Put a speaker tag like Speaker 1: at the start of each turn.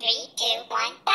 Speaker 1: Three, two, one.